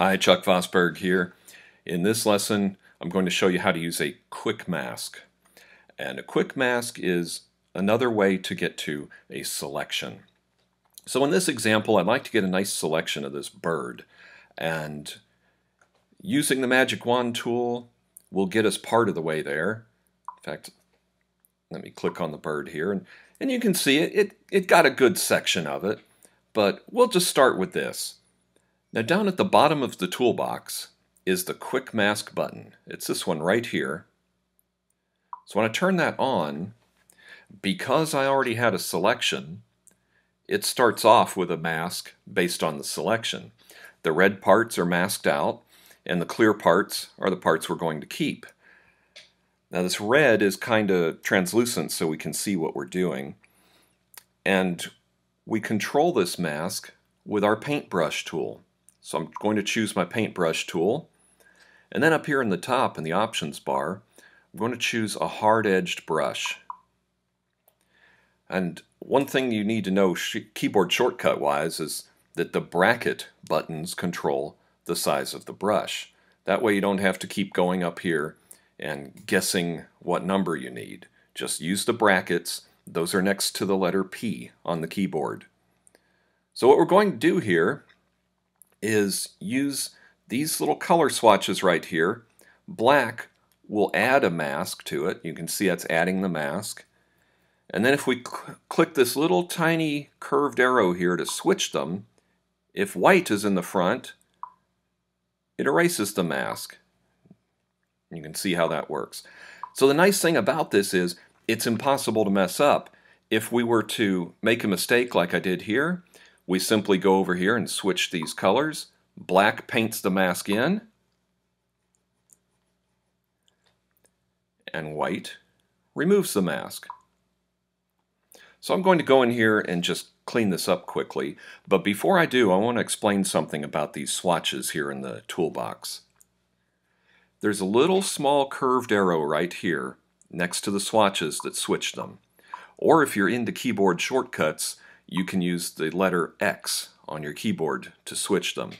Hi, Chuck Vosburgh here. In this lesson, I'm going to show you how to use a quick mask. And a quick mask is another way to get to a selection. So in this example, I'd like to get a nice selection of this bird. And using the magic wand tool will get us part of the way there. In fact, let me click on the bird here. And, and you can see it, it, it got a good section of it. But we'll just start with this. Now down at the bottom of the toolbox is the Quick Mask button. It's this one right here. So when I turn that on, because I already had a selection, it starts off with a mask based on the selection. The red parts are masked out, and the clear parts are the parts we're going to keep. Now this red is kind of translucent so we can see what we're doing. And we control this mask with our paintbrush tool. So I'm going to choose my paintbrush tool. And then up here in the top in the options bar, I'm going to choose a hard-edged brush. And one thing you need to know sh keyboard shortcut wise is that the bracket buttons control the size of the brush. That way you don't have to keep going up here and guessing what number you need. Just use the brackets. Those are next to the letter P on the keyboard. So what we're going to do here is use these little color swatches right here. Black will add a mask to it. You can see that's adding the mask. And then if we cl click this little tiny curved arrow here to switch them, if white is in the front, it erases the mask. You can see how that works. So the nice thing about this is it's impossible to mess up. If we were to make a mistake like I did here, we simply go over here and switch these colors. Black paints the mask in, and white removes the mask. So I'm going to go in here and just clean this up quickly, but before I do, I want to explain something about these swatches here in the toolbox. There's a little small curved arrow right here next to the swatches that switch them. Or if you're into keyboard shortcuts, you can use the letter X on your keyboard to switch them.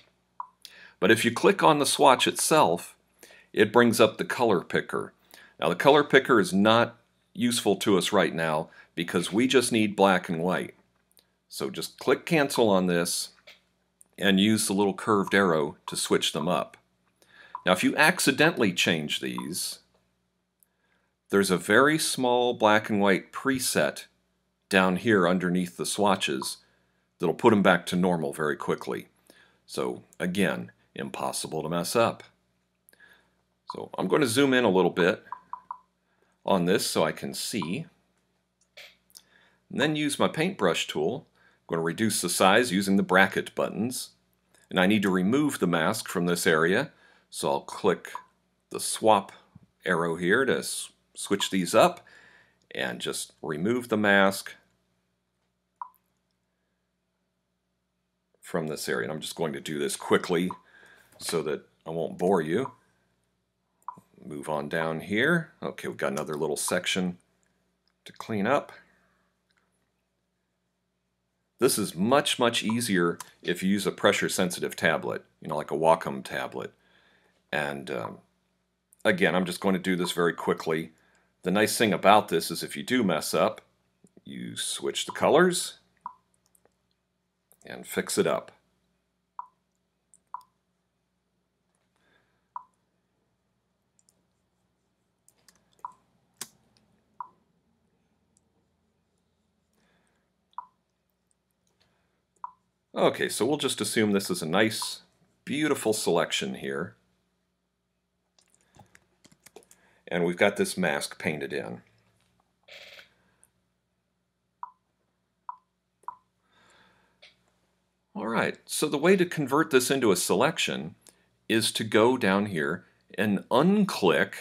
But if you click on the swatch itself, it brings up the color picker. Now the color picker is not useful to us right now because we just need black and white. So just click cancel on this and use the little curved arrow to switch them up. Now if you accidentally change these, there's a very small black and white preset down here underneath the swatches that'll put them back to normal very quickly. So again, impossible to mess up. So I'm going to zoom in a little bit on this so I can see. And then use my paintbrush tool. I'm going to reduce the size using the bracket buttons. And I need to remove the mask from this area. So I'll click the swap arrow here to switch these up and just remove the mask from this area. And I'm just going to do this quickly so that I won't bore you. Move on down here. Okay, we've got another little section to clean up. This is much, much easier if you use a pressure-sensitive tablet, you know, like a Wacom tablet. And um, again, I'm just going to do this very quickly. The nice thing about this is if you do mess up, you switch the colors and fix it up. Okay, so we'll just assume this is a nice, beautiful selection here. and we've got this mask painted in. All right, so the way to convert this into a selection is to go down here and unclick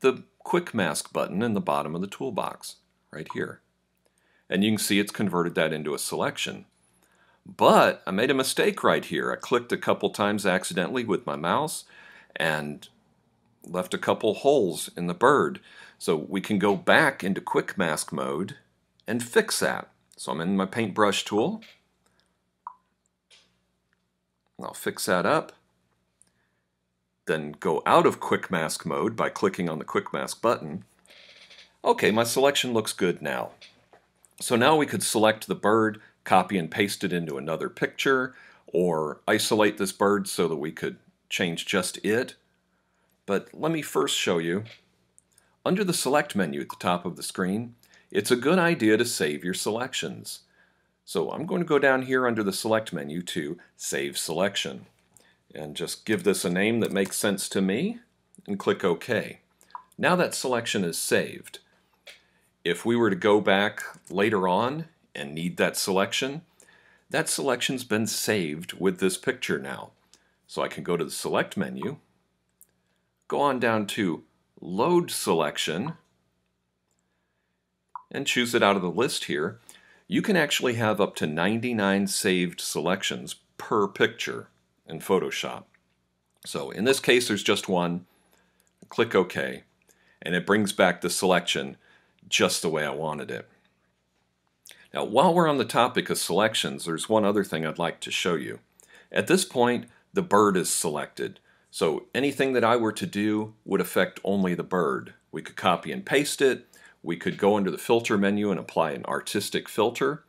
the quick mask button in the bottom of the toolbox, right here. And you can see it's converted that into a selection. But I made a mistake right here. I clicked a couple times accidentally with my mouse and left a couple holes in the bird. So we can go back into quick mask mode and fix that. So I'm in my paintbrush tool. I'll fix that up. then go out of Quick Mask mode by clicking on the Quick Mask button. Okay, my selection looks good now. So now we could select the bird, copy and paste it into another picture, or isolate this bird so that we could change just it. But let me first show you. Under the Select menu at the top of the screen, it's a good idea to save your selections. So I'm going to go down here under the Select menu to Save Selection and just give this a name that makes sense to me and click OK. Now that selection is saved. If we were to go back later on and need that selection, that selection's been saved with this picture now. So I can go to the Select menu, go on down to Load Selection, and choose it out of the list here. You can actually have up to 99 saved selections per picture in Photoshop. So in this case, there's just one. Click OK, and it brings back the selection just the way I wanted it. Now, while we're on the topic of selections, there's one other thing I'd like to show you. At this point, the bird is selected. So anything that I were to do would affect only the bird. We could copy and paste it. We could go into the filter menu and apply an artistic filter.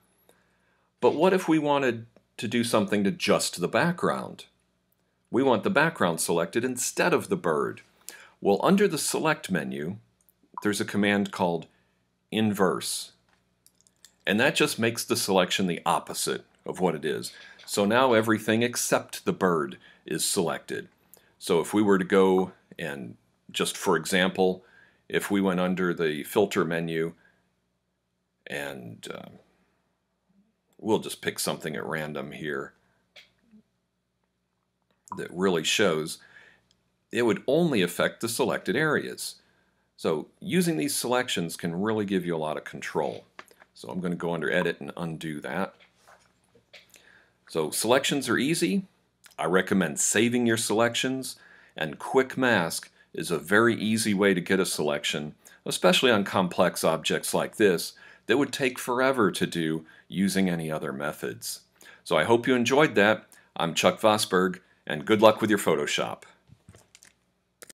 But what if we wanted to do something to just the background? We want the background selected instead of the bird. Well, under the Select menu, there's a command called Inverse. And that just makes the selection the opposite of what it is. So now everything except the bird is selected. So if we were to go and just for example, if we went under the filter menu and uh, we'll just pick something at random here that really shows, it would only affect the selected areas. So using these selections can really give you a lot of control. So I'm going to go under Edit and undo that. So selections are easy. I recommend saving your selections, and Quick Mask is a very easy way to get a selection, especially on complex objects like this that would take forever to do using any other methods. So I hope you enjoyed that. I'm Chuck Vosburgh, and good luck with your Photoshop.